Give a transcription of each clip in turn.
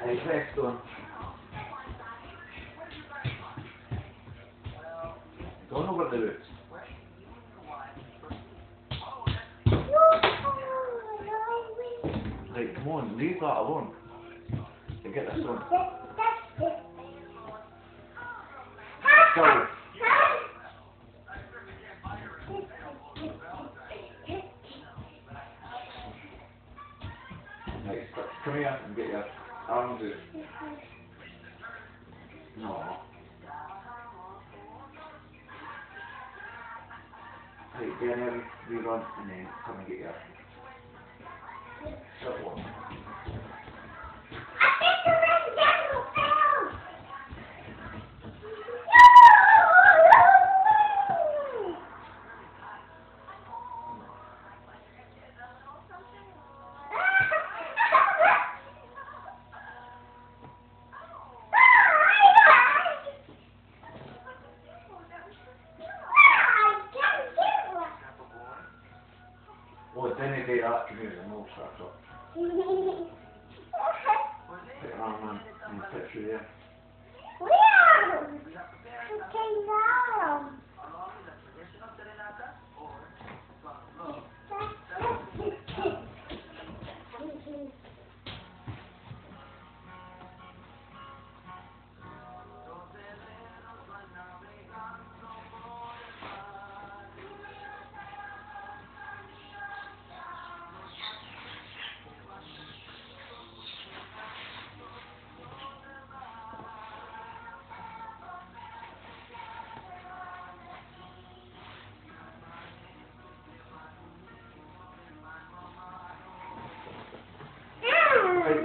Hey, next one. Don't over the roots. Right, come on, leave that alone. And get this one. Right, come here and get your out. No. Get in, rerun, and then come and get your Well, then they do that, here and all starts up. Arm in, and the picture there. Right,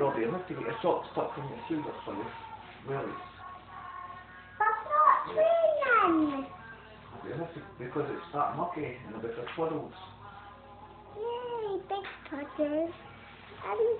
Robbie, you have to get your socks stuck in your shoes or something. Really. You have to, because it's that mucky and a bit of puddles. Yay, big puddles. I need